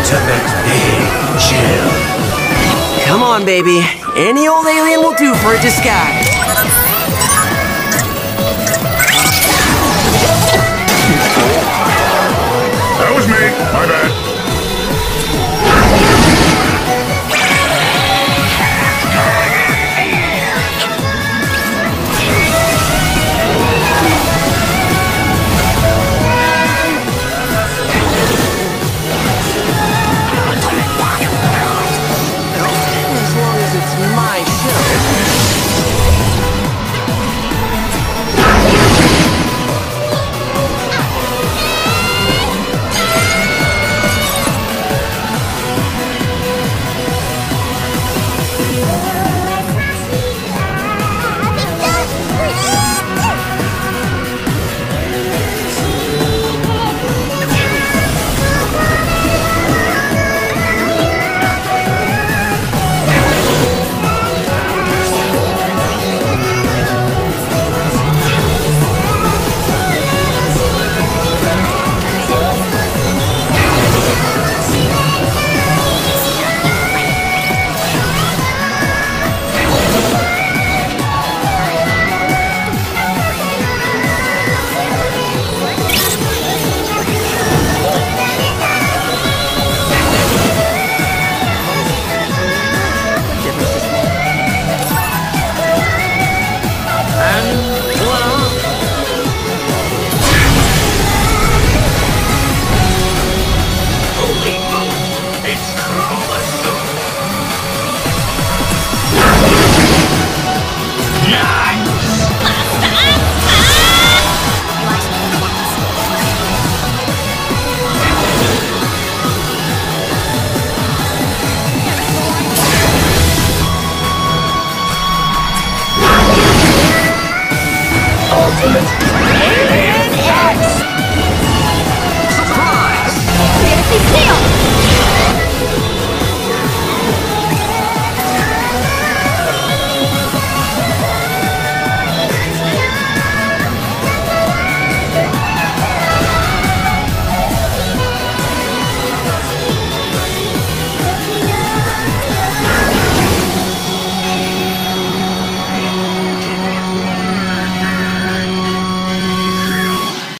ultimate big chill. Come on, baby. Any old alien will do for a disguise. That was me. My bad. Alien X!